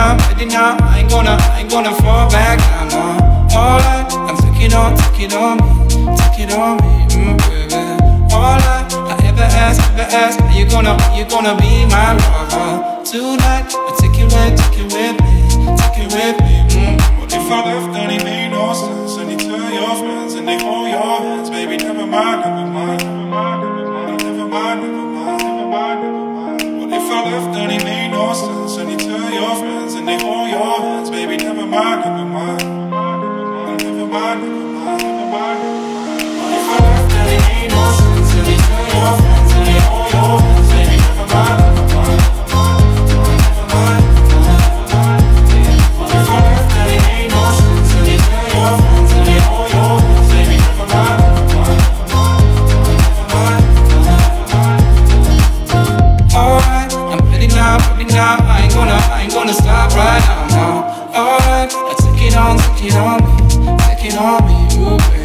I'm ready now. I ain't gonna, ain't gonna fall back down. No. Alright, I'm taking on, take it on me, take it on me, mm, ask, ever ask, are you gonna, are you gonna be my lover tonight? I take you with, take it with me, take it with me. Mm. What if I left and it made no sense? And you tell your friends and they hold your hands, baby. Never mind, never mind, never mind, never mind, never mind, never mind. What if I left and it made no sense? And you tell your friends and they hold your hands, baby. Never mind, never mind, now. I ain't gonna, I ain't gonna stop right now. now. Alright, I took it on, took it on me, took it on me, you.